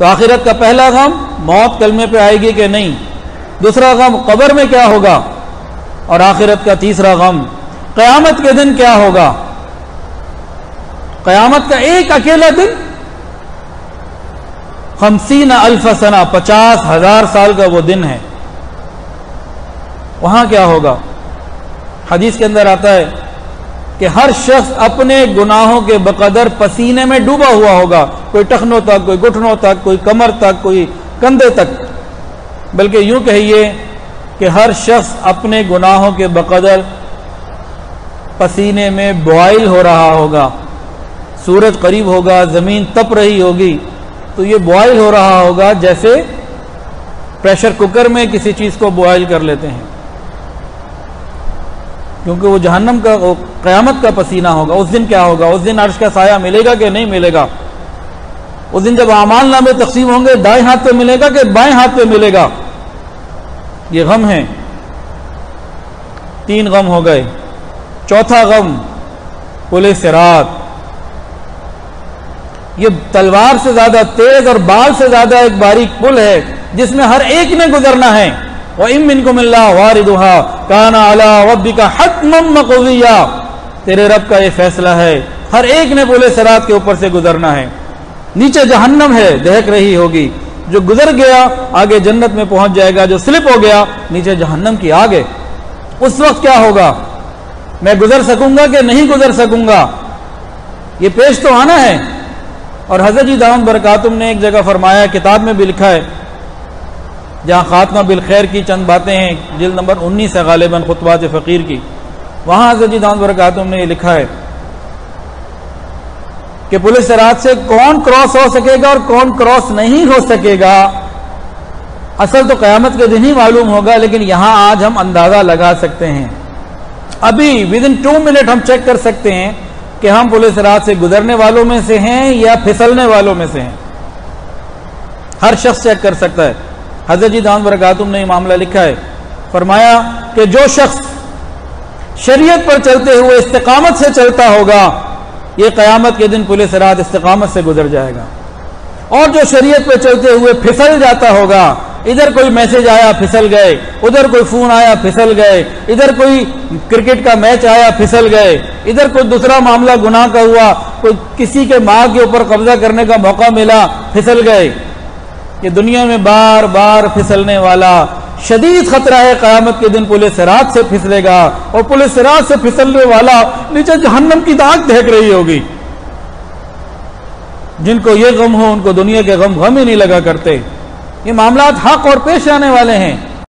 तो आखिरत का पहला गम मौत कलमे पे आएगी कि नहीं? दूसरा गम कब्र में क्या होगा? और आखिरत का तीसरा गम कयामत के दिन क्या होगा? कयामत का एक अकेला दिन? खमसीन अल्फसना पचास हज़ार साल का वो दिन है। वहाँ क्या होगा? हदीस के अंदर आता है कि हर शख्स अपने गुनाहों के बकदर पसीने में डूबा हुआ होगा। कोई टखनों तक, कोई घुटनों तक, कोई कमर तक, कोई कंधे तक। बल्कि यूँ कहिए कि हर शख्स अपने गुनाहों के बकदर पसीने में बॉयल हो रहा होगा। सूरज करीब होगा, ज़मीन तप रही होगी तो ये बॉयल हो रहा होगा जैसे प्रेशर कुकर में किसी चीज़ को बॉयल कर लेते हैं। क्योंकि वो जहन्नम का क़यामत का पसीना होगा। उस दिन क्या होगा? उस दिन अर्श का साया मिलेगा कि नहीं मिलेगा? उस दिन जब आमाल नामे तकसीम होंगे, दाएँ हाथ पे मिलेगा कि बाएँ हाथ पे मिलेगा? ये गम है। तीन गम हो गए। चौथा गम पुलिस रात ये तलवार से ज़्यादा तेज और बाल से ज़्यादा एक बारीक पुल है, जिसमें हर एक ने गुजरना है। तेरे रब का ये फैसला है। हर एक ने पुलिस रात के ऊपर से गुजरना है। नीचे जहन्नम है, दहक रही होगी। जो गुजर गया, आगे जन्नत में पहुँच जाएगा। जो स्लिप हो गया, नीचे जहन्नम की आगे उस वक्त क्या होगा? मैं गुजर सकूँगा कि नहीं गुजर सकूँगा? ये पेश तो आना है। और हज़रत जी दाम बरकातुम ने एक जगह फरमाया, किताब में भी लिखा है जहाँ खात्मा बिल खैर की चंद बातें हैं, जिल नंबर उन्नीस है गालिबा खुतबात फ़कीर की। वहाँ हज़रत जी दाम बरकातुम ने लिखा है कि पुलिस रात से कौन क्रॉस हो सकेगा और कौन क्रॉस नहीं हो सकेगा। असल तो क़यामत के दिन ही मालूम होगा, लेकिन यहाँ आज हम अंदाज़ा लगा सकते हैं। अभी विद इन टू मिनट हम चेक कर सकते हैं कि हम पुलिस रात से गुजरने वालों में से हैं या फिसलने वालों में से हैं। हर शख्स चेक कर सकता है। हज़रत जी दान बरकातुम ने मामला लिखा है। फरमाया कि जो शख्स शरीयत पर चलते हुए इस्तकामत से चलता होगा, ये क़यामत के दिन पुलिस रात इस्तकामत से गुजर जाएगा। और जो शरीयत पर चलते हुए फिसल जाता होगा, इधर कोई मैसेज आया फिसल गए, उधर कोई फ़ोन आया फिसल गए, इधर कोई क्रिकेट का मैच आया फिसल गए, इधर कोई दूसरा मामला गुनाह का हुआ, कोई किसी के माँ के ऊपर कब्जा करने का मौका मिला, फिसल गए। ये दुनिया में बार बार फिसलने वाला शदीद खतरा है, क्यामत के दिन पुलिस रात से फिसलेगा और पुलिस रात से फिसलने वाला नीचे जहन्नम की दाग देख रही होगी। जिनको ये गम हो, उनको दुनिया के गम गम ही नहीं लगा करते। ये मामला हक और पेश आने वाले हैं।